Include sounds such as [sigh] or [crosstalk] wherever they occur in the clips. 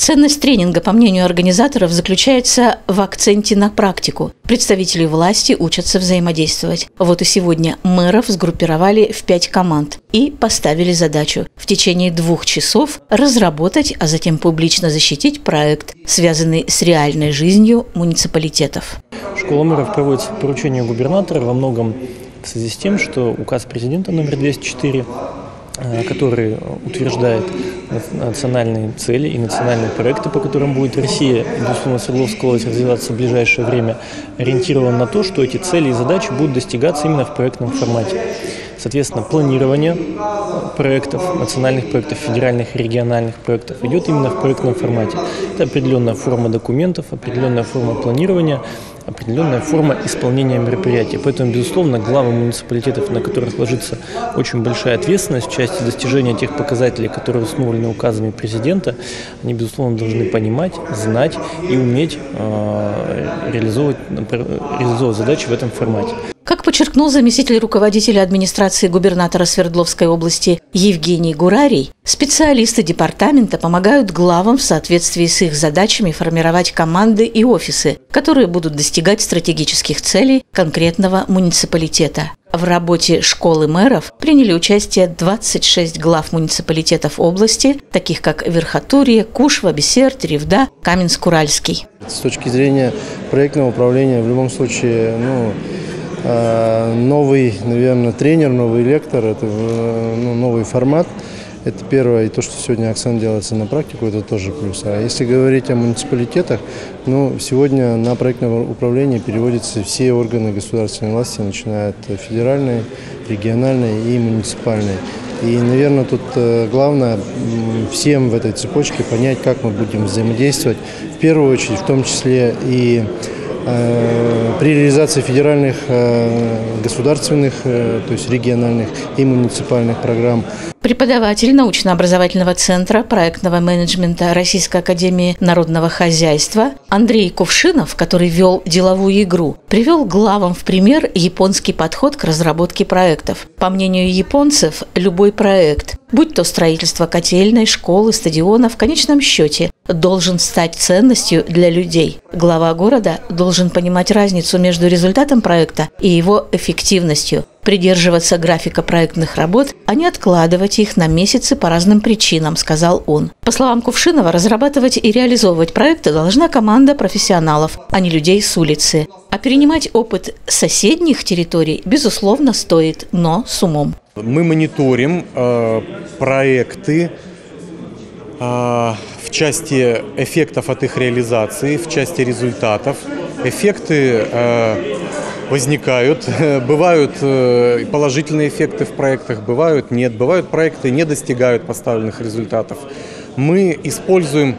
Ценность тренинга, по мнению организаторов, заключается в акценте на практику. Представители власти учатся взаимодействовать. Вот и сегодня мэров сгруппировали в пять команд и поставили задачу в течение двух часов разработать, а затем публично защитить проект, связанный с реальной жизнью муниципалитетов. Школа мэров проводится по поручению губернатора во многом в связи с тем, что указ президента номер 204 Э, который утверждает национальные цели и национальные проекты, по которым будет Россия, безусловно, Свердловская область развиваться в ближайшее время, ориентирован на то, что эти цели и задачи будут достигаться именно в проектном формате. Соответственно, планирование проектов, национальных проектов, федеральных региональных проектов идет именно в проектном формате. Это определенная форма документов, определенная форма планирования, определенная форма исполнения мероприятий. Поэтому, безусловно, главы муниципалитетов, на которых ложится очень большая ответственность в части достижения тех показателей, которые установлены указами президента, они, безусловно, должны понимать, знать и уметь э, реализовывать, реализовывать задачи в этом формате. Как подчеркнул заместитель руководителя администрации губернатора Свердловской области Евгений Гурарий, специалисты департамента помогают главам в соответствии с их задачами формировать команды и офисы, которые будут достигать стратегических целей конкретного муниципалитета. В работе школы мэров приняли участие 26 глав муниципалитетов области, таких как Верхотурье, Кушва, Бесерт, Ревда, Каменск-Уральский. С точки зрения проектного управления, в любом случае, ну, новый, наверное, тренер, новый лектор, это ну, новый формат. Это первое. И то, что сегодня акцент делается на практику, это тоже плюс. А если говорить о муниципалитетах, ну, сегодня на проектное управление переводятся все органы государственной власти, начиная от федеральной, региональной и муниципальной. И, наверное, тут э, главное всем в этой цепочке понять, как мы будем взаимодействовать. В первую очередь, в том числе и Э, при реализации федеральных, э, государственных, э, то есть региональных и муниципальных программ. Преподаватель научно-образовательного центра проектного менеджмента Российской академии народного хозяйства Андрей Кувшинов, который вел деловую игру, привел главам в пример японский подход к разработке проектов. По мнению японцев, любой проект, будь то строительство котельной, школы, стадиона, в конечном счете должен стать ценностью для людей. Глава города должен понимать разницу между результатом проекта и его эффективностью придерживаться графика проектных работ, а не откладывать их на месяцы по разным причинам, сказал он. По словам Кувшинова, разрабатывать и реализовывать проекты должна команда профессионалов, а не людей с улицы. А перенимать опыт соседних территорий, безусловно, стоит, но с умом. Мы мониторим э, проекты в части эффектов от их реализации, в части результатов. Эффекты э, возникают. [laughs] Бывают э, положительные эффекты в проектах, бывают нет. Бывают проекты не достигают поставленных результатов. Мы используем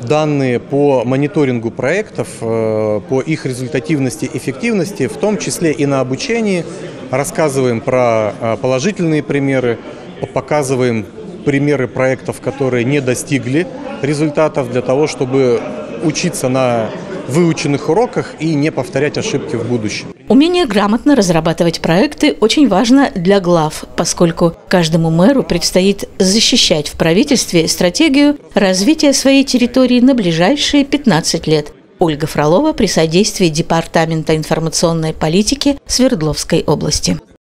данные по мониторингу проектов, э, по их результативности, эффективности, в том числе и на обучении. Рассказываем про положительные примеры, показываем примеры проектов, которые не достигли результатов для того, чтобы учиться на выученных уроках и не повторять ошибки в будущем. Умение грамотно разрабатывать проекты очень важно для глав, поскольку каждому мэру предстоит защищать в правительстве стратегию развития своей территории на ближайшие 15 лет. Ольга Фролова при содействии Департамента информационной политики Свердловской области.